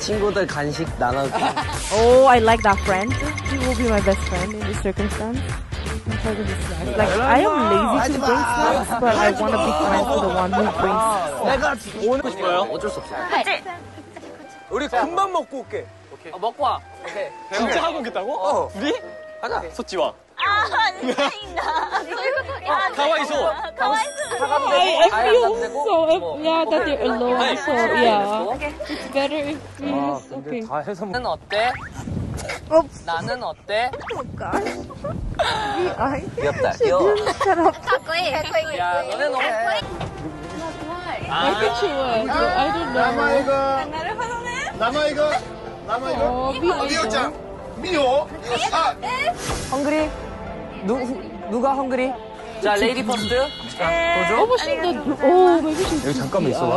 친구들 간식 나눠주고. Oh, I like that friend. He will be my best friend in this circumstance. In charge of the snacks. Like, I am lazy to bring snacks, but I want to be friends with the one who brings 내가 오는 싶어요? 어쩔 수 없어. 우리 금방 먹고 올게. 어, 먹고 와. 오케이. 진짜 하고 오겠다고? 어. 둘이? 가자. 소찌와. 아, 있나. 가와이소. I, I feel so, yeah, that you're alone, so yeah. It's better if we 아, just, okay. 다 해서 나는 어때? 나는 어때? 귀엽다. 귀여워. 야, 너네 너무 I think she would. I don't know. 남아이가 남아이가 남아이가 Oh, be like 미호짱 미호 아 헝그리? 누, 누가 헝그리? 자, 레이디 퍼스트. Oh, but she did. Oh, maybe she's 여기 잠깐만 있어봐.